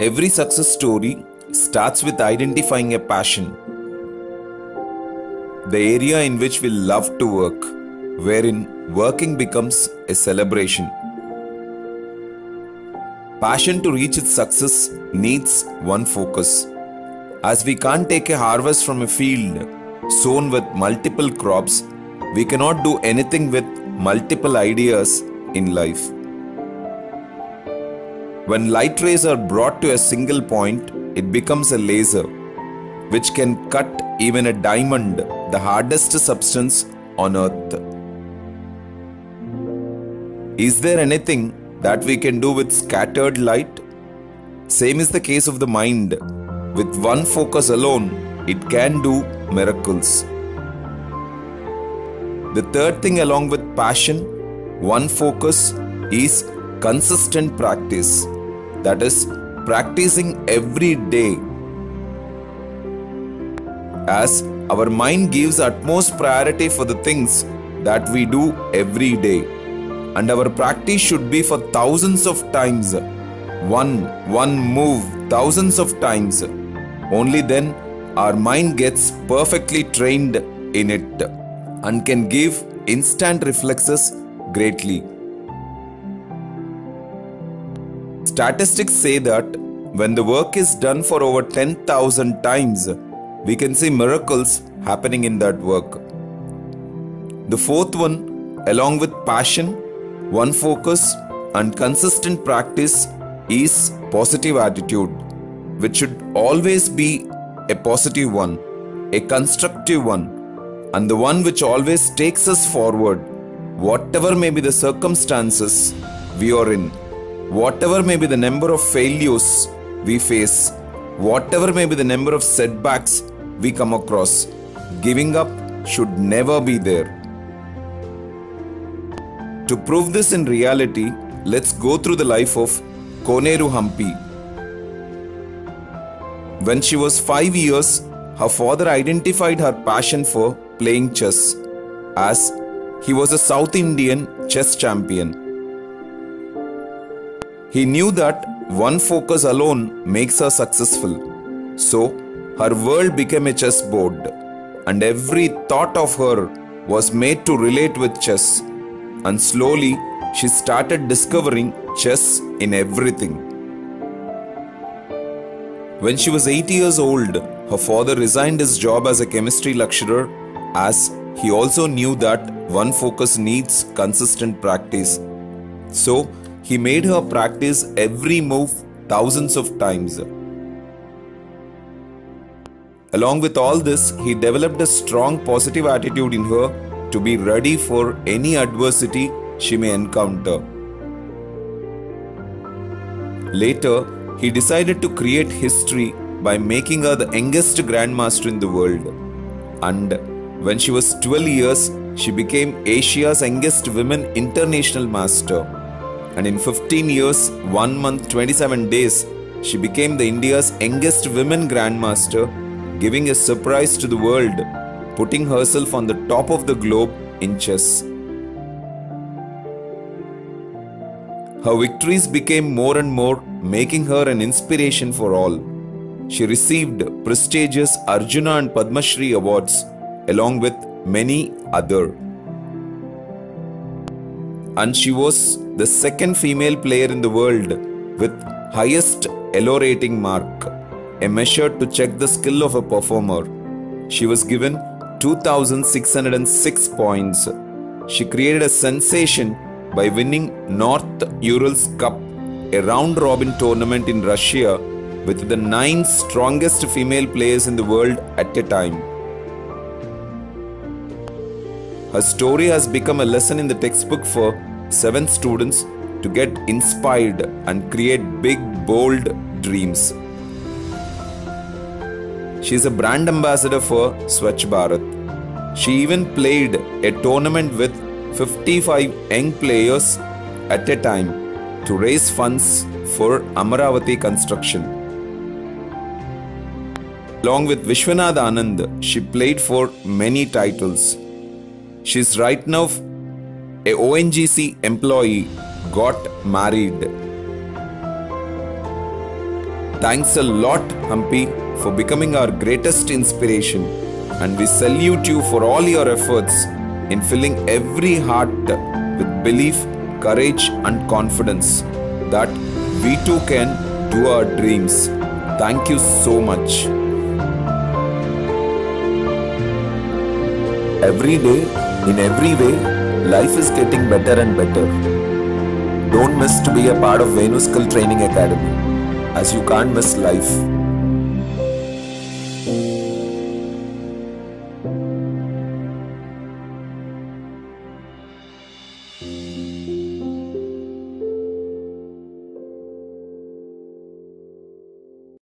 Every success story starts with identifying a passion, the area in which we love to work, wherein working becomes a celebration. Passion to reach its success needs one focus. As we can't take a harvest from a field sown with multiple crops, we cannot do anything with multiple ideas in life. When light rays are brought to a single point, it becomes a laser which can cut even a diamond, the hardest substance on earth. Is there anything that we can do with scattered light? Same is the case of the mind. With one focus alone, it can do miracles. The third thing, along with passion, one focus is consistent practice. That is, practicing every day. As our mind gives utmost priority for the things that we do every day. And our practice should be for thousands of times. One, one move, thousands of times. Only then our mind gets perfectly trained in it and can give instant reflexes greatly. Statistics say that when the work is done for over 10,000 times, we can see miracles happening in that work. The fourth one, along with passion, one focus, and consistent practice, is positive attitude, which should always be a positive one, a constructive one, and the one which always takes us forward, whatever may be the circumstances we are in, whatever may be the number of failures we face, whatever may be the number of setbacks we come across, giving up should never be there. To prove this in reality, let's go through the life of Koneru Humpy. When she was five years, her father identified her passion for playing chess as he was a South Indian chess champion. He knew that one focus alone makes her successful. So, her world became a chessboard, and every thought of her was made to relate with chess. And slowly, she started discovering chess in everything. When she was 8 years old, her father resigned his job as a chemistry lecturer as he also knew that one focus needs consistent practice. So, he made her practice every move thousands of times. Along with all this, he developed a strong positive attitude in her to be ready for any adversity she may encounter. Later, he decided to create history by making her the youngest grandmaster in the world. And when she was 12 years, she became Asia's youngest women international master. And in 15 years, 1 month, 27 days, she became the India's youngest women grandmaster, giving a surprise to the world, putting herself on the top of the globe in chess. Her victories became more and more, making her an inspiration for all. She received prestigious Arjuna and Padma Shri awards along with many other. And she was the second female player in the world with highest ELO rating mark, a measure to check the skill of a performer. She was given 2606 points. She created a sensation by winning North Urals Cup, a round robin tournament in Russia with the nine strongest female players in the world at a time. Her story has become a lesson in the textbook for seventh students to get inspired and create big, bold dreams. She is a brand ambassador for Swachh Bharat. She even played a tournament with 55 young players at a time to raise funds for Amaravati construction. Along with Vishwanath Anand, she played for many titles. She is right now a ONGC employee, got married. Thanks a lot, Humpy, for becoming our greatest inspiration, and we salute you for all your efforts in filling every heart with belief, courage, and confidence that we too can do our dreams. Thank you so much. Every day, in every way, life is getting better and better. Don't miss to be a part of Venu's Skill Training Academy, as you can't miss life.